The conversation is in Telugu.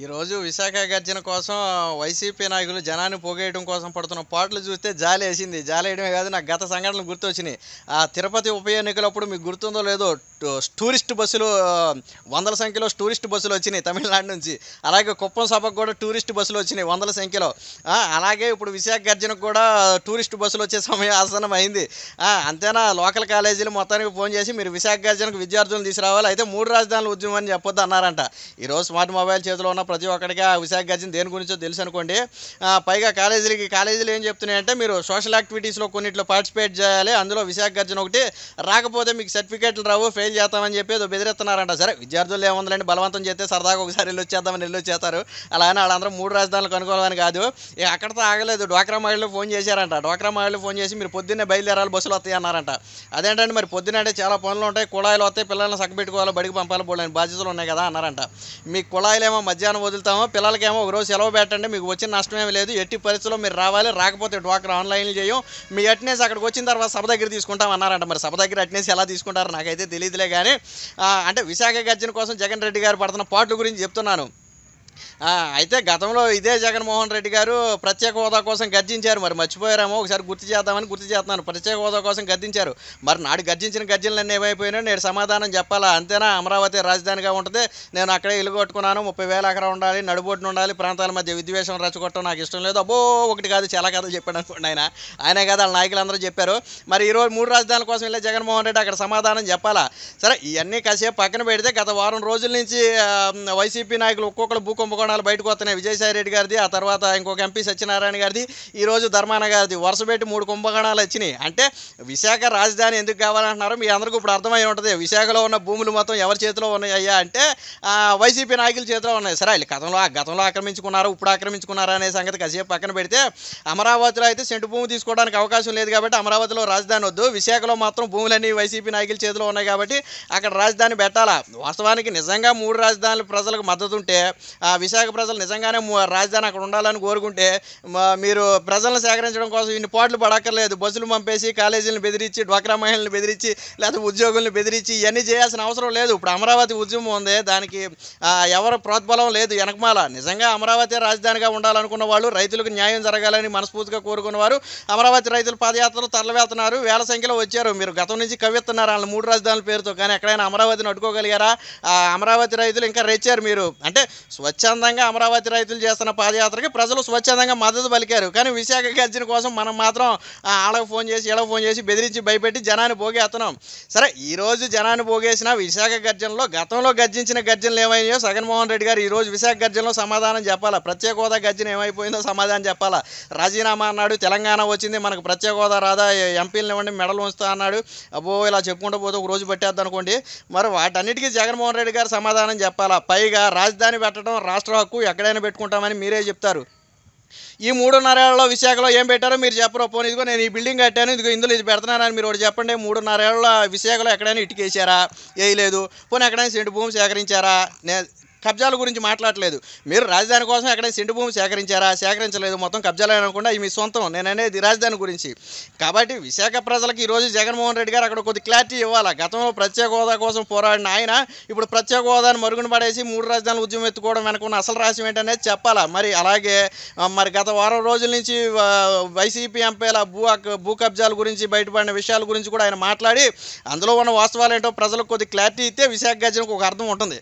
ఈరోజు విశాఖ గర్జన కోసం వైసీపీ నాయకులు జనాన్ని పోగేయడం కోసం పడుతున్న పాటలు చూస్తే జాలి వేసింది. జాలి వేయడమే కాదు నాకు గత సంఘటనలు గుర్తొచ్చినాయి. ఆ తిరుపతి ఉప ఎన్నికలప్పుడు మీకు గుర్తుందో లేదో టూరిస్ట్ బస్సులు వందల సంఖ్యలో టూరిస్ట్ బస్సులు వచ్చినాయి తమిళనాడు నుంచి. అలాగే కుప్పం సభకు కూడా టూరిస్ట్ బస్సులు వచ్చినాయి వందల సంఖ్యలో. అలాగే ఇప్పుడు విశాఖ గర్జనకు కూడా టూరిస్ట్ బస్సులు వచ్చే సమయం ఆసనం అయింది. అంతేనా? లోకల్ కాలేజీలు మొత్తానికి ఫోన్ చేసి మీరు విశాఖ గర్జనకు విద్యార్థులను తీసుకురావాలి. అయితే మూడు రాజధానుల ఉద్యమం అని చెప్పొద్దు అన్నారంట. ఈరోజు స్మార్ట్ మొబైల్ చేతిలో ఉన్న ప్రతి ఒక్కడికి ఆ విశాఖ గర్జన దేని గురించో తెలుసు అనుకోండి. పైగా కాలేజీలకి కాలేజీలు ఏం చెప్తున్నాయంటే మీరు సోషల్ యాక్టివిటీస్లో కొన్నిట్లో పార్టిసిపేట్ చేయాలి. అందులో విశాఖ గర్జన ఒకటి రాకపోతే మీకు సర్టిఫికేట్లు రావు ఫెయిల్ చేస్తామని చెప్పి ఏదో బెదిరిస్తున్నారంట. సరే విద్యార్థులు ఏముందండి బలవంతం చేస్తే సరదాగా ఒకసారి వెళ్ళి వచ్చేద్దామని వెళ్ళి వచ్చేస్తారు. అలా అని వాళ్ళందరూ మూడు రాజధానులు కనుక్కోవాలని కాదు. ఇక అక్కడితో ఆగలేదు. డ్వాక్రా మహిళలు ఫోన్ చేశారంట. డ్వాక్రా మహిళలు ఫోన్ చేసి మీరు పొద్దున్నే బయలుదేరాలి బస్సులు వస్తాయి అన్నారంట. అదేంటంటే మరి పొద్దున్న అంటే చాలా పనులు ఉంటాయి. కుళాయిలు వస్తాయి పిల్లల్ని సగబెట్టుకోవాలి బడికి పంపాలి పోలేని బాధ్యతలు ఉన్నాయి కదా అన్నారంట. మీ కుళాయిలేమో మధ్యాహ్నం వదులుతామో పిల్లలకేమో ఒకరోజు సెలవు పెట్టండి మీకు వచ్చిన నష్టం ఏమీ లేదు. ఎట్టి పరిస్థితుల్లో మీరు రావాలి రాకపోతే డ్వాక్రా ఆన్లైన్లు చేయం. మీ అటెండెన్స్ అక్కడికి వచ్చిన తర్వాత సభ దగ్గర తీసుకుంటాం అన్నారంట. మరి సభ దగ్గర అటెండెన్స్ ఎలా తీసుకుంటారో నాకైతే తెలియదులే కానీ అంటే విశాఖ గర్జన కోసం జగన్ రెడ్డి గారు పడుతున్న పాటల గురించి చెప్తున్నాను. అయితే గతంలో ఇదే జగన్మోహన్ రెడ్డి గారు ప్రత్యేక హోదా కోసం గర్జించారు. మరి మర్చిపోయారేమో? ఒకసారి గుర్తు చేద్దామని గుర్తు చేస్తున్నాను. ప్రత్యేక హోదా కోసం గర్జించారు. మరి నాడు గర్జించిన గర్జనలన్నీ ఏమైపోయినా నేను సమాధానం చెప్పాలా? అంతేనా? అమరావతి రాజధానిగా ఉంటుంది. నేను అక్కడే ఇల్లు కొట్టుకున్నాను. ముప్పై వేల ఎకరా ఉండాలి. నడుబొట్టున ఉండాలి. ప్రాంతాల మధ్య విద్వేషం రచ్చగొట్టడం నాకు ఇష్టం లేదు. అబ్బో ఒకటి కాదు. చాలా కథలు చెప్పాడు అనుకోండి ఆయన. ఆయనే కదా వాళ్ళ నాయకులందరూ చెప్పారు. మరి ఈరోజు మూడు రాజధానుల కోసం వెళ్ళే జగన్మోహన్ రెడ్డి అక్కడ సమాధానం చెప్పాలా? సరే ఇవన్నీ కాసేపు పక్కన పెడితే గత వారం రోజుల నుంచి వైసీపీ నాయకులు ఒక్కొక్కరు బుక్ కుంభకోణాలు బయటకు వస్తున్నాయి. విజయసాయి రెడ్డి గారిది ఆ తర్వాత ఇంకొక ఎంపీ సత్యనారాయణ గారిది ఈ రోజు ధర్మాన గారిది. వరుస పెట్టి మూడు కుంభకోణాలు వచ్చినాయి. అంటే విశాఖ రాజధాని ఎందుకు కావాలంటున్నారు మీ అందరికీ ఇప్పుడు అర్థమై ఉంటుంది. విశాఖలో ఉన్న భూములు మొత్తం ఎవరి చేతిలో ఉన్నాయి అంటే వైసీపీ నాయకుల చేతిలో ఉన్నాయి. సరే వీళ్ళు గతంలో గతంలో ఆక్రమించుకున్నారు ఇప్పుడు ఆక్రమించుకున్నారా అనే సంగతి కాసేపు పక్కన పెడితే అమరావతిలో అయితే సెంటు భూమి తీసుకోవడానికి అవకాశం లేదు కాబట్టి అమరావతిలో రాజధాని వద్దు. విశాఖలో మాత్రం భూములన్నీ వైసీపీ నాయకుల చేతిలో ఉన్నాయి కాబట్టి అక్కడ రాజధాని పెట్టాలా? వాస్తవానికి నిజంగా మూడు రాజధానులు ప్రజలకు మద్దతు ఉంటే విశాఖ ప్రజలు నిజంగానే మూ- రాజధాని అక్కడ ఉండాలని కోరుకుంటే మీరు ప్రజలను సేకరించడం కోసం ఇన్ని పాటలు పడక్కర్లేదు. బస్సులు పంపేసి కాలేజీలను బెదిరించి డ్వాక్రా మహిళలను బెదిరించి లేకపోతే ఉద్యోగులను బెదిరించి ఇవన్నీ చేయాల్సిన అవసరం లేదు. ఇప్పుడు అమరావతి ఉద్యమం ఉంది. దానికి ఎవరు ప్రోత్బలం లేదు. వెనకమాల నిజంగా అమరావతి రాజధానిగా ఉండాలనుకున్న వాళ్ళు రైతులకు న్యాయం జరగాలని మనస్ఫూర్తిగా కోరుకున్నవారు. అమరావతి రైతులు పాదయాత్రలు తరలివేస్తున్నారు. వేల సంఖ్యలో వచ్చారు. మీరు గతం నుంచి కవ్వెత్తున్నారు. వాళ్ళ మూడు రాజధానుల పేరుతో. కానీ ఎక్కడైనా అమరావతిని అడ్డుకోగలిగారా? అమరావతి రైతులు ఇంకా రెచ్చారు మీరు. అంటే స్వచ్ఛందంగా అమరావతి రైతులు చేస్తున్న పాదయాత్రకి ప్రజలు స్వచ్ఛందంగా మద్దతు పలికారు. కానీ విశాఖ గర్జన కోసం మనం మాత్రం ఆళ్ళకు ఫోన్ చేసి ఇలా ఫోన్ చేసి బెదిరించి భయపెట్టి జనాన్ని పోగేస్తున్నాం సరే ఈరోజు జనాన్ని పోగేసిన విశాఖ గర్జనలో గతంలో గర్జించిన గర్జనలు ఏమయ్యో జగన్మోహన్ రెడ్డి గారు ఈరోజు విశాఖ గర్జనలో సమాధానం చెప్పాలా? ప్రత్యేక హోదా గర్జన ఏమైపోయిందో సమాధానం చెప్పాలా? రాజీనామా అన్నాడు తెలంగాణ వచ్చింది మనకు ప్రత్యేక హోదా రాదా? ఎంపీలను ఇవ్వండి మెడలు ఉంచుతా అన్నాడు. అబ్బో ఇలా చెప్పుకుంటూ పోతే ఒక రోజు పట్టేద్దాం అనుకోండి మరి వాటన్నిటికీ జగన్మోహన్ రెడ్డి గారు సమాధానం చెప్పాలా? పైగా రాజధాని పెట్టడం రాష్ట్ర హక్కు ఎక్కడైనా పెట్టుకుంటామని మీరే చెప్తారు. ఈ మూడున్నరేళ్ళలో విశాఖలో ఏం పెట్టారో మీరు చెప్పరు? పోనీ ఇదిగో నేను ఈ బిల్డింగ్ కట్టాను ఇదిగో ఇందులో ఇది పెడుతున్నానని మీరు ఒకటి చెప్పండి. మూడున్నరేళ్ళ విశాఖలో ఎక్కడైనా ఇటుకేసారా? వేయలేదు పోనీ ఎక్కడైనా సెంటు భూమి సేకరించారా? నే కబ్జాల గురించి మాట్లాడలేదు. మీరు రాజధాని కోసం ఎక్కడైనా సెంటు భూమి సేకరించారా? సేకరించలేదు. మొత్తం కబ్జాలు అనుకుండా ఇవి మీ సొంతం. నేను అనేది రాజధాని గురించి. కాబట్టి విశాఖ ప్రజలకు ఈరోజు జగన్మోహన్ రెడ్డి గారు అక్కడ కొద్ది క్లారిటీ ఇవ్వాలా. గతంలో ప్రత్యేక హోదా కోసం పోరాడిన ఆయన ఇప్పుడు ప్రత్యేక హోదాను మరుగున పడేసి మూడు రాజధానులు ఉద్యమం ఎత్తుకోవడం వెనుకున్న అసలు రహస్యం ఏంటనేది చెప్పాలా? మరి అలాగే మరి గత వారం రోజుల నుంచి వైసీపీ ఎంపీల భూ భూ కబ్జాల గురించి బయటపడిన విషయాల గురించి కూడా ఆయన మాట్లాడి అందులో ఉన్న వాస్తవాలు ఏంటో ప్రజలకు కొద్ది క్లారిటీ ఇస్తే విశాఖ గర్జనకు ఒక అర్థం ఉంటుంది.